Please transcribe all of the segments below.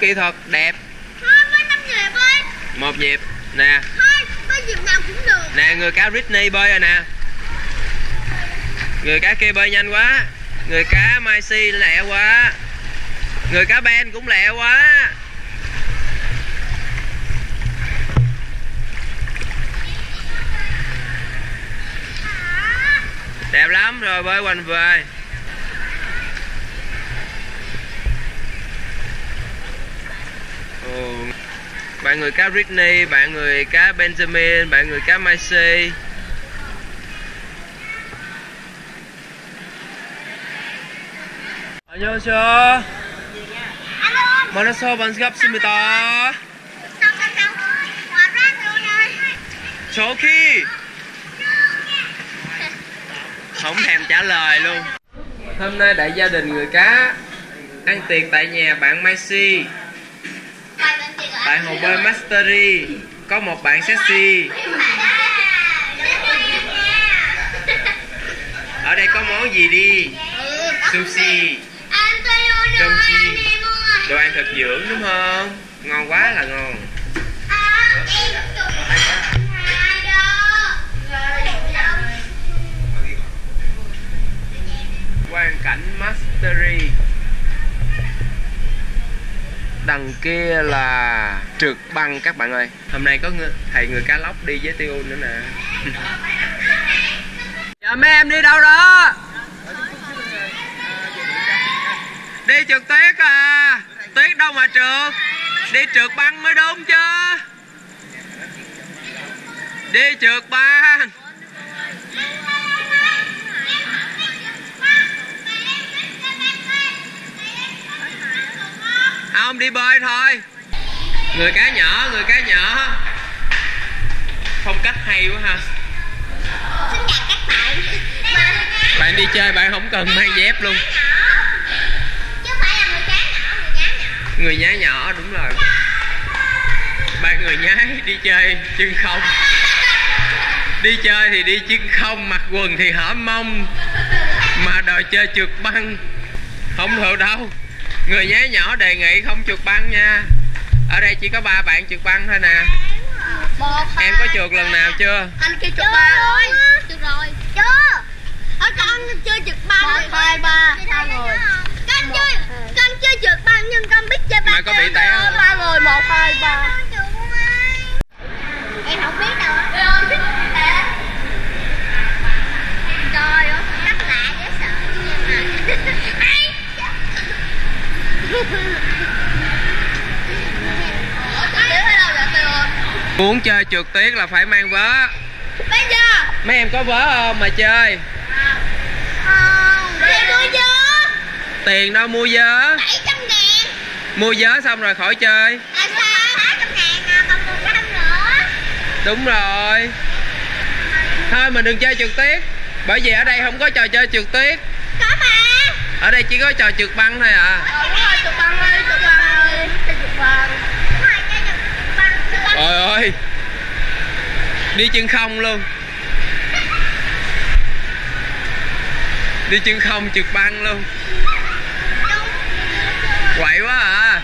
kỹ thuật đẹp. Thôi với năm nhịp ơi một nhịp nè. Thôi với nhịp nào cũng được. Nè người cá Britney bơi rồi nè. Người cá kia bơi nhanh quá. Người cá Macy lẹ quá. Người cá Ben cũng lẹ quá. Đẹp lắm rồi bơi quanh về Ồ, bạn người cá Britney bạn người cá Benjamin bạn người cá Macy 안녕하세요. Alo 만나서 반갑습니다. Sao sao sao Hòa ra rồi rồi 저키. Không thèm trả lời luôn. Hôm nay đại gia đình người cá ăn tiệc tại nhà bạn Macy Bài bên kia tại hồ bơi Mastery. Có một bạn sexy. Ở đây có món gì đi? Sushi. Cơm chiên. Đồ ăn thật dưỡng đúng không? Ngon quá là ngon. quan cảnh Mastery Đằng kia là trượt băng các bạn ơi. Hôm nay có người, thầy người cá lóc đi với Tiêu nữa nè. Dạ mấy em đi đâu đó? Đi trượt tuyết à? Tuyết đâu mà trượt? Đi trượt băng mới đúng chứ. Đi trượt băng. Không đi bơi thôi. Người cá nhỏ, người cá nhỏ. Phong cách hay quá ha. Xin chào các bạn. Đi chơi bạn không cần mang dép luôn. Chứ phải là người cá nhỏ Người cá nhỏ. Người nhái nhỏ đúng rồi. Bạn người nhái đi chơi chân không. Đi chơi thì đi chân không Mặc quần thì hở mông. Mà đòi chơi trượt băng Không được đâu Người nhái nhỏ đề nghị không trượt băng nha. Ở đây chỉ có ba bạn trượt băng thôi nè. Một Em có trượt lần nào chưa? Anh kia trượt ba rồi. Trượt rồi. Chưa. Ở con chơi trượt băng? Một, hai, ba. Hai người Con chơi Con chơi trượt băng nhưng con biết chơi băng Mà có bị té không? Ba người, một, hai, ba Muốn chơi trượt tuyết là phải mang vớ. Bây giờ Mấy em có vớ không mà chơi? Không. Đi mua dơ Tiền đâu mua vớ? 700 ngàn. Mua vớ xong rồi khỏi chơi. À sao? 800 ngàn à còn 100 nữa. Đúng rồi. Thôi mình đừng chơi trượt tuyết. Bởi vì ở đây không có trò chơi trượt tuyết. Có mà. Ở đây chỉ có trò trượt băng thôi à Trời ơi. Đi chân không luôn. Đi chân không trượt băng luôn. Quậy quá à.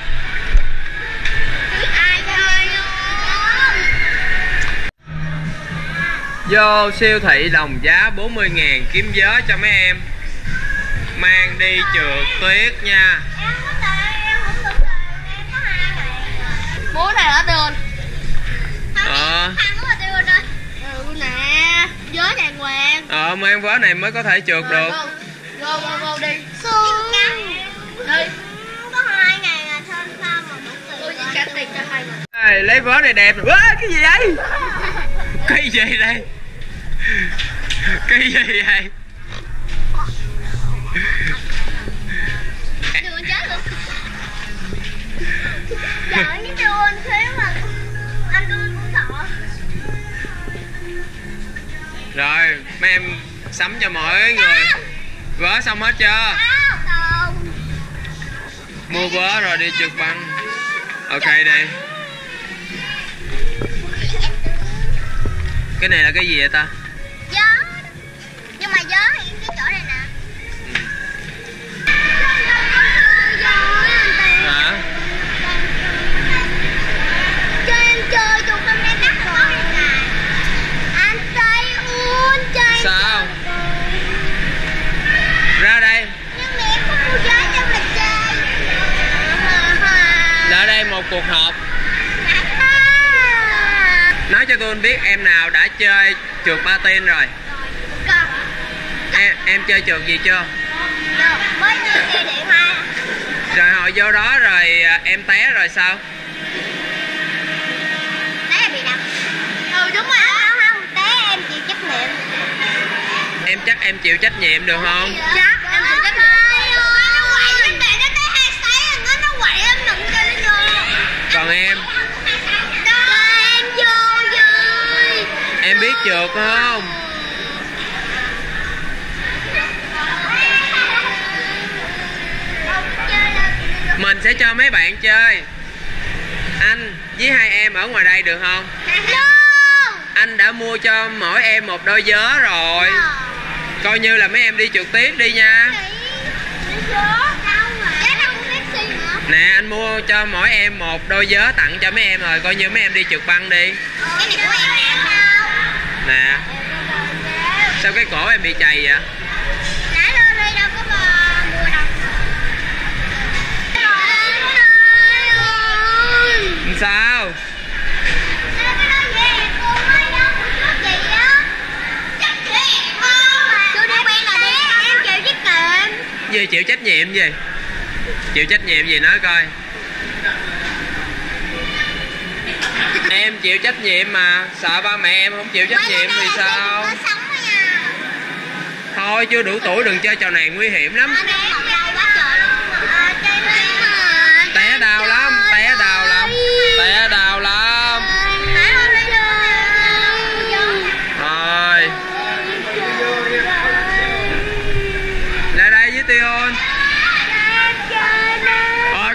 Vô siêu thị đồng giá 40 ngàn kiếm vớ cho mấy em. Mang đi trượt tuyết nha. Bố này ở đường Ờ. Ơi Ừ nè đàng hoàng. Ờ mang vớ này mới có thể trượt được. Go go go đi. Xuống. Đi. Có hai ngày à sao sao mà Tôi chỉ trả tiền cho hai ngày Lấy vớ này đẹp. Ê, Cái gì vậy? Cái gì đây Cái gì vậy sắm cho mọi người. Vớ xong hết chưa? Mua vớ rồi đi trượt băng. Ok, đi. Cái này là cái gì vậy ta? cuộc họp. Dạ. Nói cho tôi biết em nào đã chơi trượt tên rồi? Dạ. Em em chơi trượt gì chưa? Dạ, mới rồi hồi vô đó rồi à, em té rồi sao? Té bị đập. Ừ, không té em chịu trách nhiệm. Em chắc em chịu trách nhiệm được không? Chắc em biết trượt không? Mình sẽ cho mấy bạn chơi. Anh với hai em ở ngoài đây được không? Anh đã mua cho mỗi em một đôi giớ rồi. Coi như là mấy em đi trượt tiếp đi nha. Nè anh mua cho mỗi em một đôi giớ tặng cho mấy em rồi. Coi như mấy em đi trượt băng đi Cái này của em nè sao cái cổ em bị chày vậy? Sao? Gì chịu trách nhiệm gì? Chịu trách nhiệm gì nói coi em chịu trách nhiệm mà. Sợ ba mẹ em không chịu trách nhiệm thì sao? thôi chưa đủ tuổi đừng chơi trò này nguy hiểm lắm. Té đau lắm té đau lắm. Té đau lắm. Thôi lại đây với Tion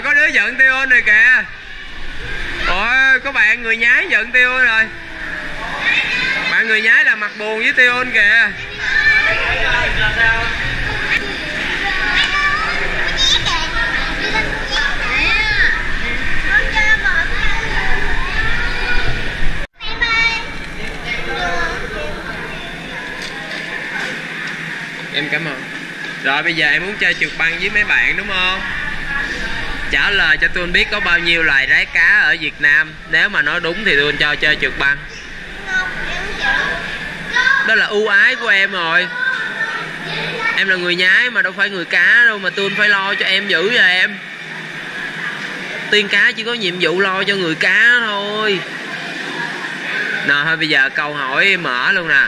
rồi có đứa giận Tion rồi kìa ôi có bạn người nhái giận Tion rồi. Bạn người nhái là mặt buồn với Tion kìa. Em cảm ơn. Rồi bây giờ em muốn chơi trượt băng với mấy bạn đúng không trả lời cho tôi biết có bao nhiêu loài rái cá ở Việt Nam. Nếu mà nói đúng thì tôi cho chơi trượt băng. Đó là ưu ái của em rồi. Em là người nhái mà đâu phải người cá đâu, mà tôi phải lo cho em giữ cho em. Tiên cá chỉ có nhiệm vụ lo cho người cá thôi. Nào thôi bây giờ câu hỏi mở luôn nè.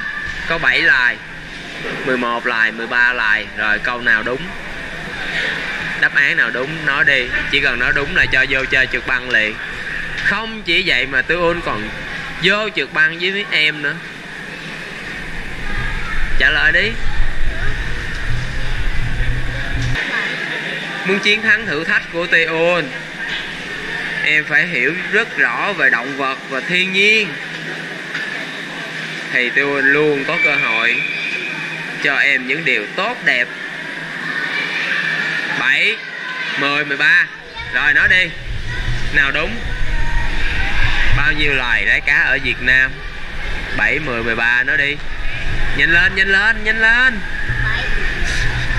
Có 7 loài. 11 loài 13 loài. Rồi, câu nào đúng? Đáp án nào đúng, nói đi. Chỉ cần nói đúng là cho vô chơi trượt băng liền. Không chỉ vậy mà tôi ôn còn vô trượt băng với mấy em nữa. Trả lời đi. Muốn chiến thắng thử thách của Teon em phải hiểu rất rõ về động vật và thiên nhiên. Thì Teon luôn có cơ hội cho em những điều tốt đẹp. 7 10 13 rồi, nói đi. Nào đúng? Bao nhiêu loài đáy cá ở Việt Nam? 7 10 13 nói đi. Nhanh lên nhanh lên nhanh lên.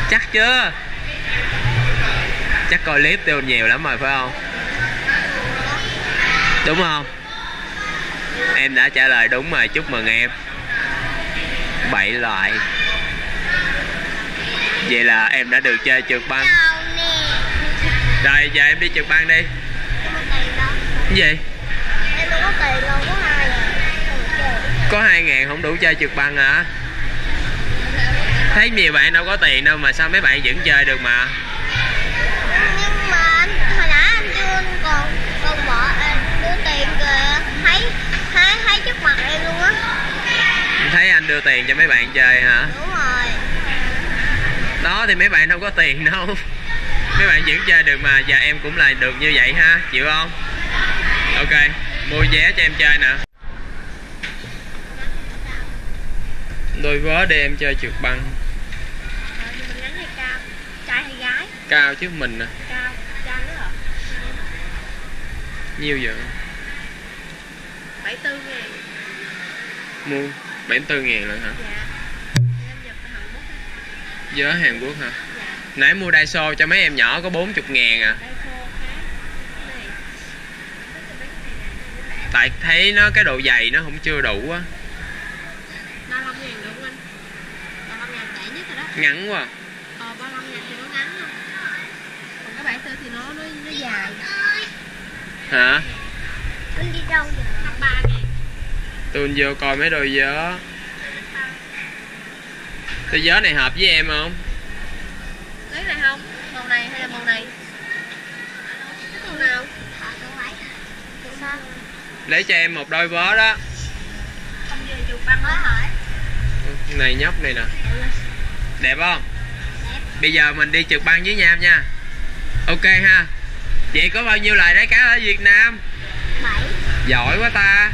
Chắc chưa? Chắc coi clip tiêu nhiều lắm rồi, phải không? Đúng không? Em đã trả lời đúng rồi, chúc mừng em. Bảy loại. Vậy là em đã được chơi trượt băng rồi giờ em đi trượt băng đi. Cái gì? Em có tiền đâu, có hai có hai ngàn không đủ chơi trượt băng hả? Thấy nhiều bạn đâu có tiền đâu mà sao mấy bạn vẫn chơi được mà? Nhưng mà anh, hồi nãy anh chưa còn còn bỏ em đưa tiền kìa thấy thấy thấy trước mặt em luôn á thấy anh đưa tiền cho mấy bạn chơi hả? Đúng rồi. Đó thì mấy bạn đâu có tiền đâu mấy bạn vẫn chơi được mà và em cũng là được như vậy ha chịu không? Ok mua vé cho em chơi nè. Đôi vớ để em chơi trượt băng. Cao trai hay gái cao chứ mình nè cao trai nữa hả nhiêu bảy tư ngàn mua 74 ngàn lần hả? Dạ. Em nhập từ Hàn Quốc á. vớ Hàn Quốc hả nãy mua Daiso cho mấy em nhỏ có 40 ngàn à. Tại thấy nó cái độ dày nó không chưa đủ á. Ngắn quá Ờ 35 ngàn thì nó ngắn thôi Còn cái 74 thì nó nó, nó dài hả? Anh đi đâu vậy? 23 ngàn tôi vô coi mấy đôi gió đôi gió này hợp với em không? Lấy này không? Màu này hay là màu này? Màu nào? Lấy cho em một đôi vớ đó. Hỏi này nhóc này nè. Đẹp không? Bây giờ mình đi trượt băng với nhau nha. Ok ha. Vậy có bao nhiêu loại đáy cá ở việt nam? 7 giỏi quá ta.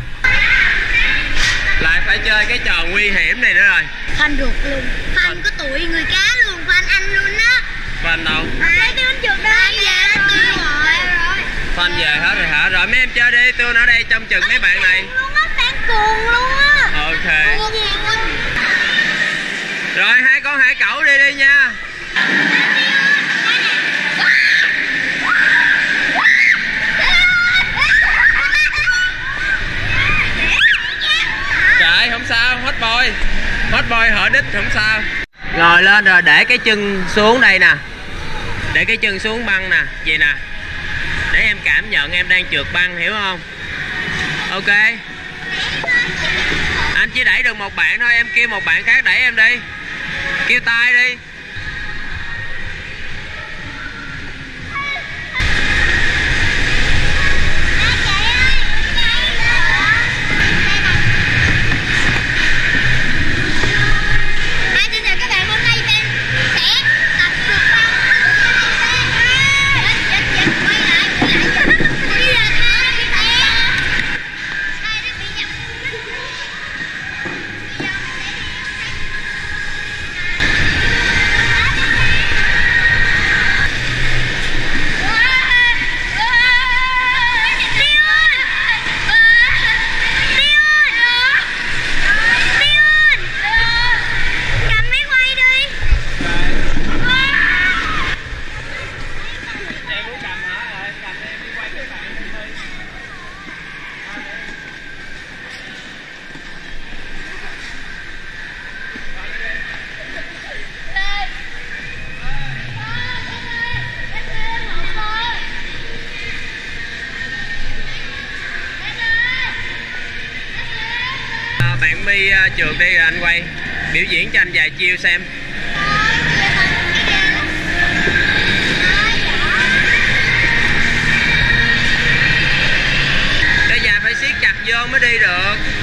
Lại phải chơi cái trò nguy hiểm này nữa rồi. Phan ruột luôn. Phan có tuổi người cá luôn Phan anh luôn Phan đâu? Lấy cái bánh chuột đó Dạ rồi Phan về hết rồi hả? Rồi mấy em chơi đi. Tôi ở đây trông chừng mấy bạn này. luôn á Phan cuồng luôn á. Ok. Rồi hai con hải cẩu đi đi nha. Trời không sao, hết bôi Hết bôi hở đít không sao. Ngồi lên rồi để cái chân xuống đây nè để cái chân xuống băng nè, Vậy nè. Để em cảm nhận em đang trượt băng, hiểu không? Ok. Anh chỉ đẩy được một bạn thôi, Em kêu một bạn khác đẩy em đi. Kêu tay đi. Anh quay. Biểu diễn cho anh vài chiêu xem. Cái già phải siết chặt vô mới đi được.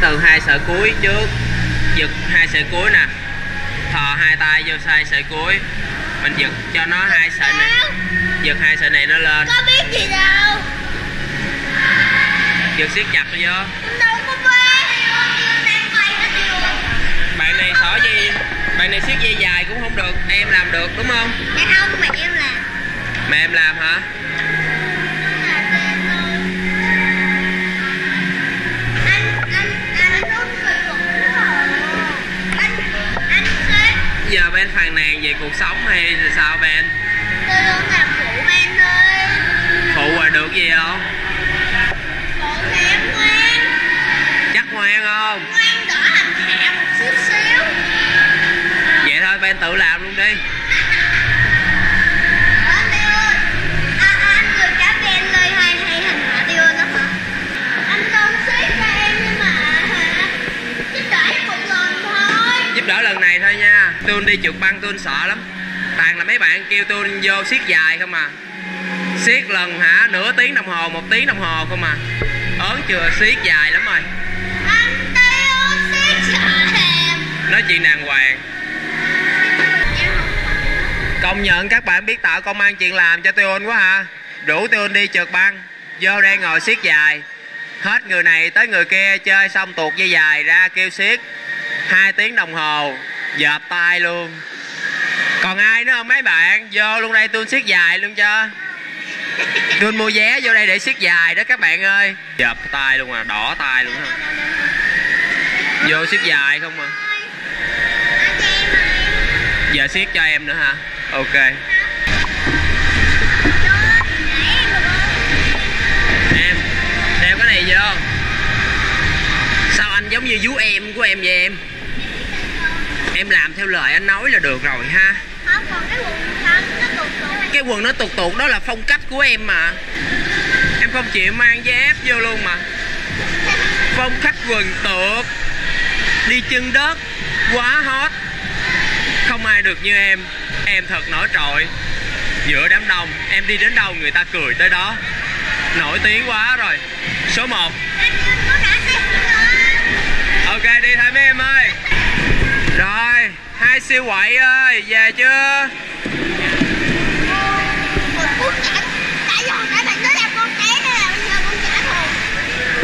Từ hai sợi cuối trước. Giật hai sợi cuối nè. Thò hai tay vô hai sợi cuối. Mình giật cho nó hai sợi này. Giật hai sợi này nó lên. Có biết gì đâu. Giật siết chặt vô. Bạn này xỏ dây bạn này siết dây dài cũng không được. Em làm được đúng không? Dạ không, mẹ em làm. Mà em làm hả giờ bên phàn nàn về cuộc sống hay là sao bên Tôi muốn làm phụ Ben thôi. Phụ là được gì không? Phụ thì em. Ngoan Chắc ngoan không? Ngoan đỡ hành hạ một chút xíu. Vậy thôi bên tự làm luôn đi. Tôi đi trượt băng tôi sợ lắm. Toàn là mấy bạn kêu tôi vô siết dài không à. Siết lần hả? Nửa tiếng đồng hồ một tiếng đồng hồ không à. Ớn chưa? Siết dài lắm rồi. Anh nói chuyện đàng hoàng. Công nhận các bạn biết tạo công an chuyện làm cho tôi quá ha. Rủ tôi đi trượt băng vô đây ngồi siết dài. Hết người này tới người kia chơi xong tuột dây dài ra kêu siết. Hai tiếng đồng hồ dợp tay luôn. Còn ai nữa không, mấy bạn? Vô luôn đây, tôi siết dài luôn cho. Tôi mua vé vô đây để siết dài đó, các bạn ơi. Dợp tay luôn à đỏ tay luôn à. vô siết dài không à giờ siết cho em nữa hả? Ok. Em đeo cái này vô. Sao anh giống như vú em của em vậy em? Em làm theo lời anh nói là được rồi ha. Không, còn cái quần nó tụt tụt. cái quần nó tục tục đó là phong cách của em mà. Em không chịu mang dép vô luôn mà. Phong cách quần tụt đi chân đất quá hot. Không ai được như em. Em thật nổi trội. Giữa đám đông em đi đến đâu người ta cười tới đó. Nổi tiếng quá rồi. Số 1 Anh có đã xếp rồi. ok đi hai siêu quậy ơi, về chưa?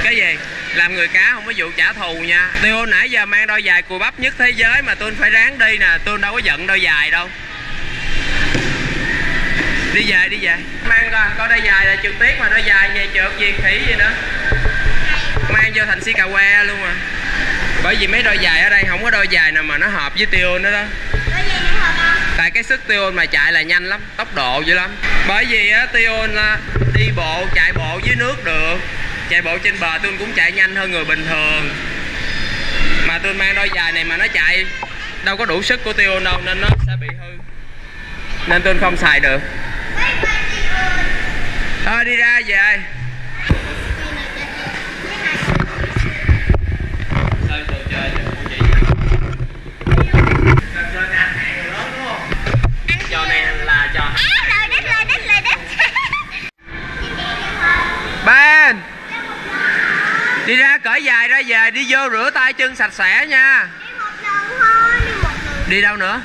Cái gì? Làm người cá không có vụ trả thù nha. Tiêu, nãy giờ mang đôi dài cùi bắp nhất thế giới mà tôi phải ráng đi nè, tôi đâu có giận đôi dài đâu. Đi về đi về. Mang coi coi đôi dài là trượt tiết mà, đôi dài về trượt gì, khỉ gì nữa. Mang vô thành si cà que luôn à bởi vì mấy đôi giày ở đây không có đôi giày nào mà nó hợp với tiêu nữa đó. Không? tại cái sức tiêu mà chạy là nhanh lắm tốc độ dữ lắm. Bởi vì á tiêu đi bộ chạy bộ dưới nước được. Chạy bộ trên bờ tôi cũng chạy nhanh hơn người bình thường. Mà tôi mang đôi giày này mà nó chạy đâu có đủ sức của tiêu đâu nên nó sẽ bị hư. Nên tôi không xài được. Thôi đi ra về Ben. Đi ra cởi dài ra về Đi vô rửa tay chân sạch sẽ nha. Đi một lần thôi, đi một lần. Đi đâu nữa?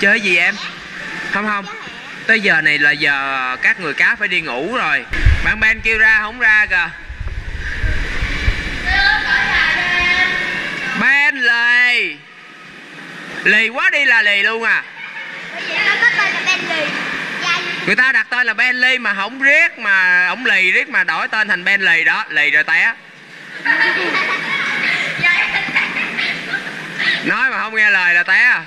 Chơi gì em? Không không. Tới giờ này là giờ các người cá phải đi ngủ rồi. Bạn Ben kêu ra không ra kìa. Ben lì. Lì quá đi là lì luôn à. Bây vì nó có tên là Ben lì. Người ta đặt tên là Bentley mà không riết mà ổng lì riết mà đổi tên thành Bentley đó Lì rồi té. Nói mà không nghe lời là té à.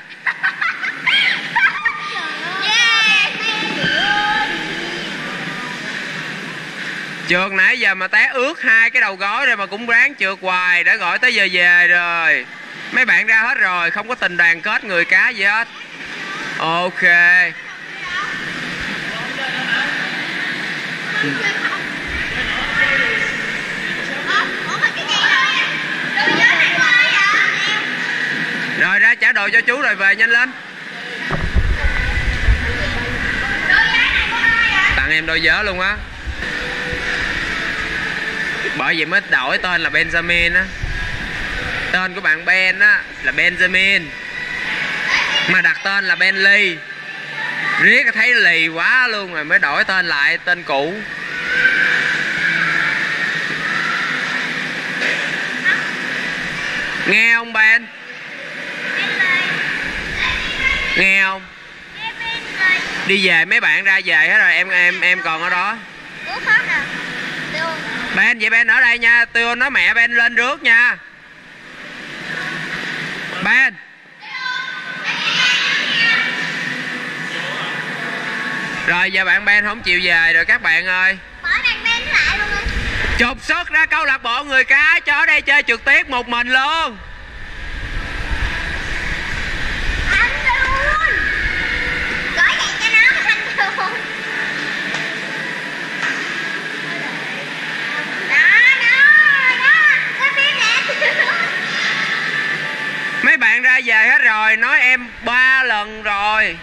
Trượt nãy giờ mà té ướt hai cái đầu gối rồi mà cũng ráng trượt hoài đã gọi tới giờ về rồi Mấy bạn ra hết rồi, không có tình đoàn kết người cá gì hết Ok Ủa mà cái gì vậy? Đôi gió này của ai vậy? Rồi, ra trả đồ cho chú rồi về nhanh lên. Tặng em đôi giớ luôn á. Bởi vì mới đổi tên là Benjamin á. Tên của bạn Ben á là Benjamin. Mà đặt tên là Bentley Riết thấy lì quá luôn rồi, mới đổi tên lại tên cũ. Nghe không, Ben? Nghe không? Đi về, mấy bạn ra về hết rồi, em em em còn ở đó. Ben, vậy Ben ở đây nha. Tiêu nói mẹ Ben lên rước nha. Ben. rồi giờ bạn ben không chịu về rồi các bạn ơi. Chụp xuất ra câu lạc bộ người cá cho ở đây chơi trực tiếp một mình luôn. Mấy bạn ra về hết rồi nói em ba lần rồi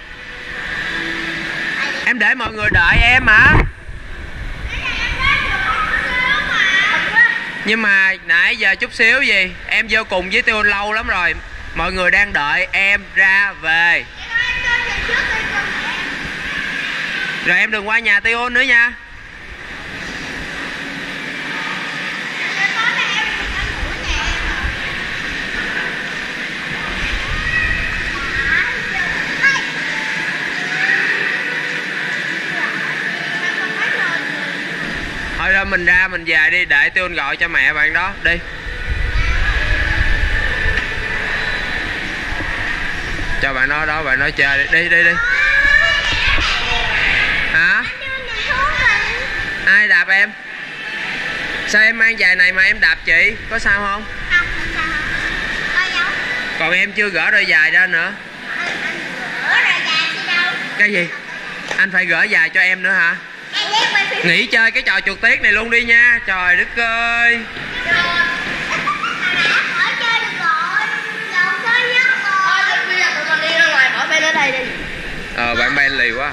em để mọi người đợi em hả? Nhưng mà nãy giờ chút xíu gì, em vô cùng với tiêu lâu lắm rồi. Mọi người đang đợi em ra về. Rồi em đừng qua nhà tiêu nữa nha. Thôi thôi mình ra mình về đi để tiêu gọi cho mẹ bạn đó đi. Cho bạn nó đó bạn nó chơi đi đi đi đi. Hả? Ai đạp em? Sao em mang giày này mà em đạp chị? Có sao không? Còn em chưa gỡ đôi giày ra nữa. Cái gì? Anh phải gỡ giày cho em nữa hả nghỉ chơi cái trò chuột tiết này luôn đi nha. Trời đất ơi. Ờ bạn bay lì quá.